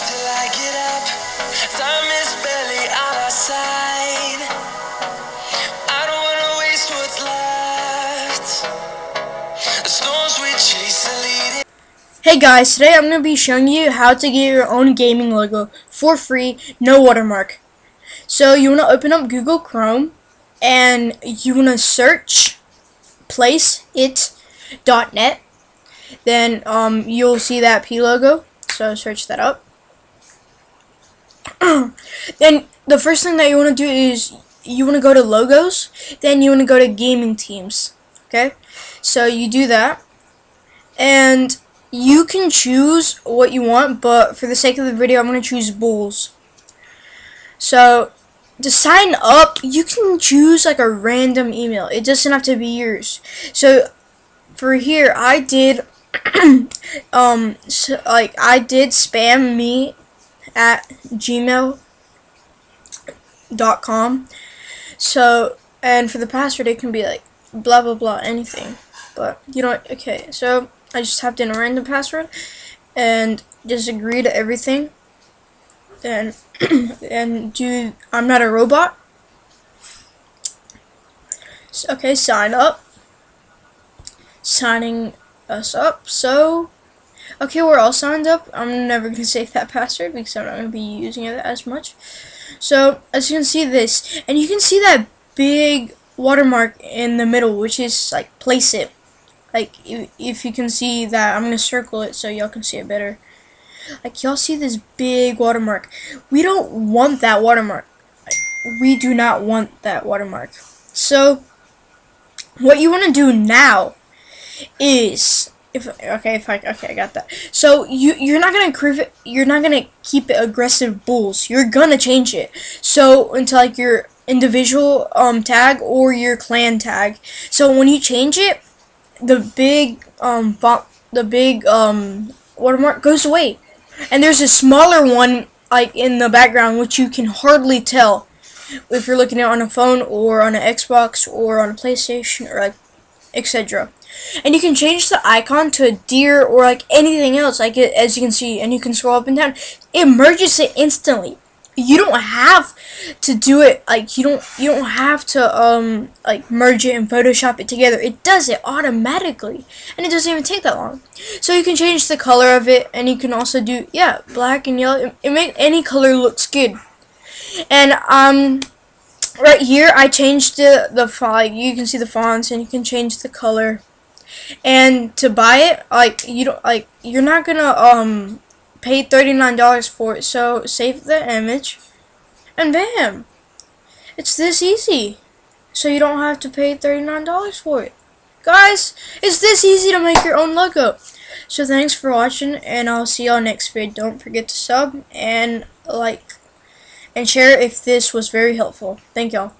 till I get up. Time is barely on our side. I don't wanna waste what's left. The storms we chase are leading. Hey guys, today I'm going to be showing you how to get your own gaming logo for free, no watermark. So you want to open up Google Chrome and you want to search placeit.net. Then um, you'll see that P logo, so search that up. then the first thing that you want to do is you want to go to logos, then you want to go to gaming teams. Okay? So you do that. And you can choose what you want, but for the sake of the video, I'm going to choose Bulls. So, to sign up, you can choose like a random email. It doesn't have to be yours. So, for here, I did, um, so, like, I did spam me at gmail.com. So, and for the password, it can be like blah blah blah, anything. But, you know, okay, so I just typed in a random password and just agree to everything. And and do I'm not a robot. Okay, sign up. Signing us up. So okay, we're all signed up. I'm never gonna save that password because I'm not gonna be using it as much. So as you can see this, and you can see that big watermark in the middle, which is like place it. Like if, if you can see that I'm gonna circle it so y'all can see it better. Like y'all see this big watermark. We don't want that watermark. We do not want that watermark. So what you want to do now is if okay if I okay I got that. So you you're not gonna you're not gonna keep it aggressive bulls. You're gonna change it. So into like your individual um tag or your clan tag. So when you change it the big um the big um watermark goes away, and there's a smaller one like in the background which you can hardly tell. If you're looking at it on a phone or on an Xbox or on a PlayStation or like etc. And you can change the icon to a deer or like anything else. Like it, as you can see and you can scroll up and down. It merges it instantly. You don't have to do it like you don't you don't have to um like merge it and photoshop it together. It does it automatically. And it doesn't even take that long. So you can change the color of it and you can also do yeah black and yellow. It, it make any color looks good. And um right here I changed the the font. You can see the fonts and you can change the color and to buy it like you don't like you're not gonna um pay $39 for it. So save the image and bam. It's this easy. So you don't have to pay $39 for it. Guys, it's this easy to make your own logo. So thanks for watching and I'll see y'all next vid. Don't forget to sub and like and share if this was very helpful. Thank y'all.